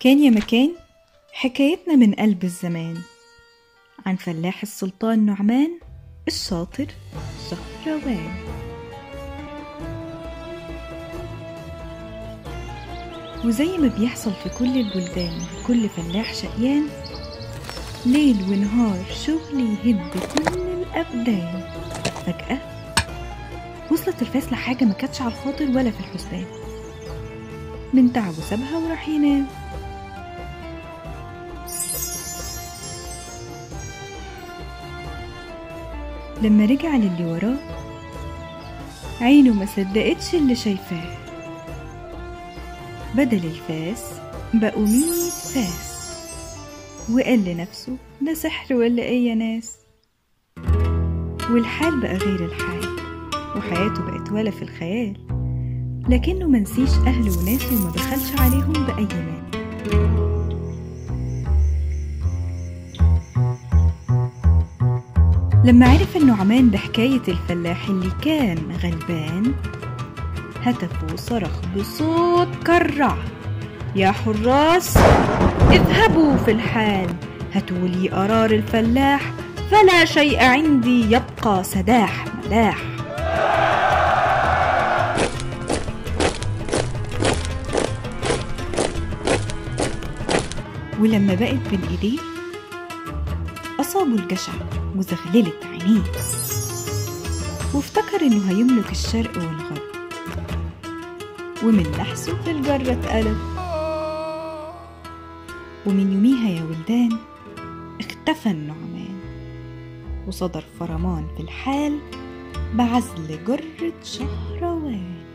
كان يا مكان حكايتنا من قلب الزمان. عن فلاح السلطان نعمان الشاطر شهروان. وزي ما بيحصل في كل البلدان كل فلاح شقيان ليل ونهار شغل يهد كل الأبدان. فجأة وصلت الفاس لحاجة ما كانتش على الخاطر ولا في الحسبان. من تعبه سابها وراح ينام. لما رجع للي وراه عينه ما صدقتش اللي شايفاه. بدل الفاس بقوا مية فاس وقال لنفسه ده سحر ولا إيه يا ناس؟ والحال بقى غير الحال وحياته بقت ولا في الخيال لكنه منسيش أهله وناسه وما بخلش عليهم بأي مال. لما عرف النعمان بحكاية الفلاح اللي كان غلبان هتف وصرخ بصوت كرع. يا حراس اذهبوا في الحال. هاتوا لي قرار الفلاح فلا شيء عندي يبقى سداح ملاح. ولما بقت بين إيديه أصابه الجشع. وزغللت عينيه وافتكر إنه هيملك الشرق والغرب. ومن نحسه في الجرة اتقلب ومن يوميها يا ولدان اختفى النعمان. وصدر فرمان في الحال بعزل جرة شهروان.